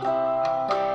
Música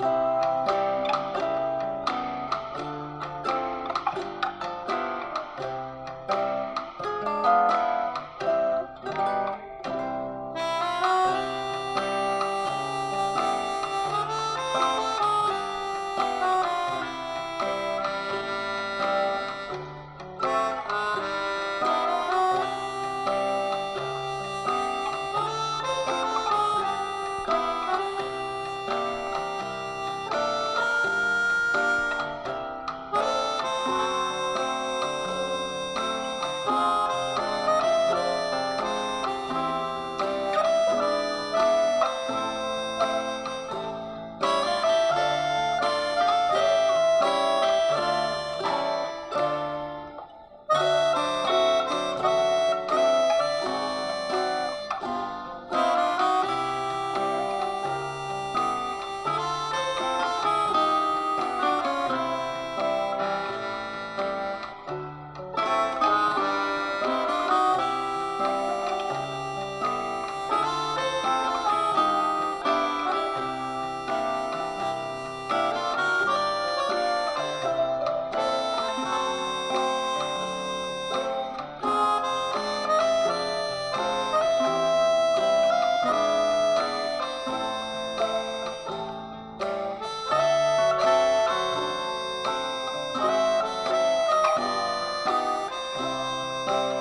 Música Bye.